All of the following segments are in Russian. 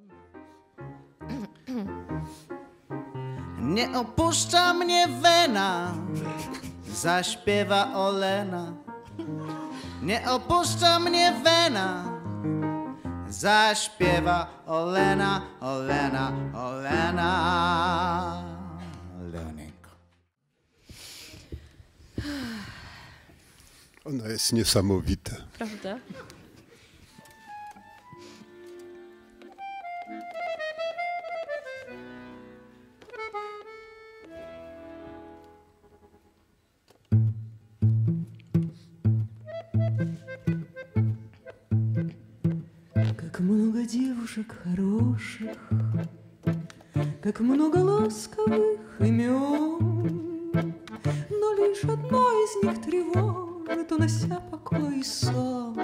Nie opuszcza mnie wena, zaśpiewa Olena. Nie opuszcza mnie wena, zaśpiewa Olena, Olena, Olena. Leonenko. Ona jest niesamowita. Prawda? Как много девушек хороших, Как много ласковых имен, Но лишь одно из них тревожит, Унося покой и сон,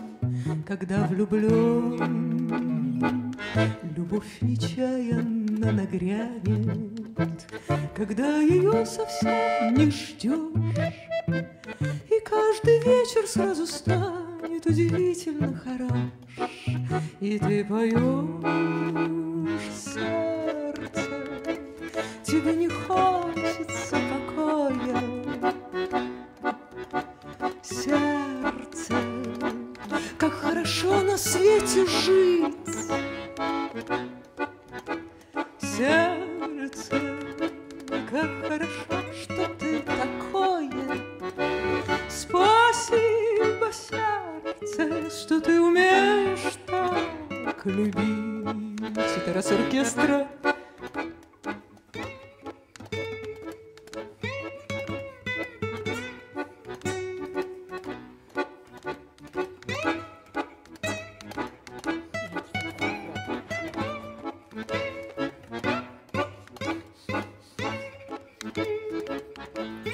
Когда влюблен. Любовь нечаянно нагрянет, Когда ее совсем не ждешь, И каждый вечер сразу станет удивительно хорош, И ты поешь сердце, тебе не хочется покоя. Сердце, как хорошо на свете жить. Сердце, что ты умеешь так любить. Это раз оркестра Thank